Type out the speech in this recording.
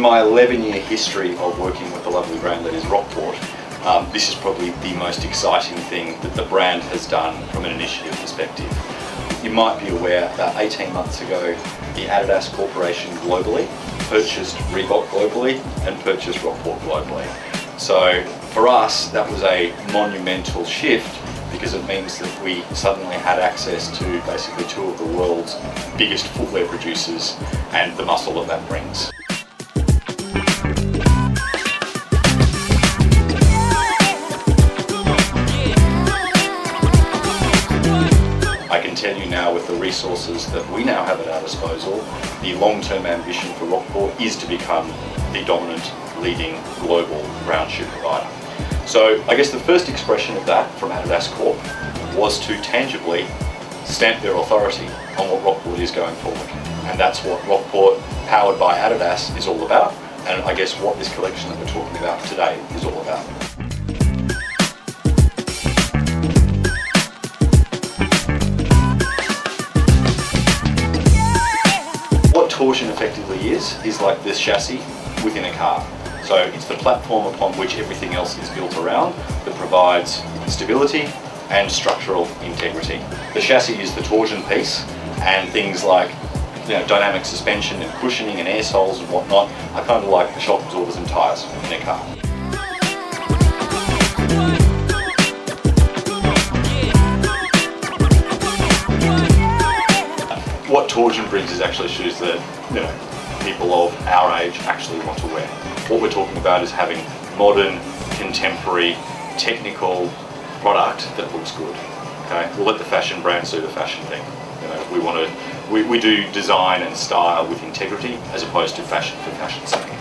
my 11 year history of working with the lovely brand that is Rockport, um, this is probably the most exciting thing that the brand has done from an initiative perspective. You might be aware that 18 months ago, the Adidas Corporation globally purchased Reebok globally and purchased Rockport globally. So for us, that was a monumental shift because it means that we suddenly had access to basically two of the world's biggest footwear producers and the muscle that that brings. Tell you now with the resources that we now have at our disposal, the long-term ambition for Rockport is to become the dominant leading global brown shoe provider. So I guess the first expression of that from Adidas Corp was to tangibly stamp their authority on what Rockport is going forward. And that's what Rockport, powered by Adidas, is all about. And I guess what this collection that we're talking about today is all about. Torsion effectively is, is like this chassis within a car. So it's the platform upon which everything else is built around that provides stability and structural integrity. The chassis is the torsion piece and things like you know, dynamic suspension and cushioning and air soles and whatnot are kind of like the shock absorbers and tyres in a car. Torsion brings is actually shoes that you know people of our age actually want to wear. What we're talking about is having modern, contemporary, technical product that looks good. Okay, we'll let the fashion brands do the fashion thing. You know, we want to, we, we do design and style with integrity as opposed to fashion for fashion's sake.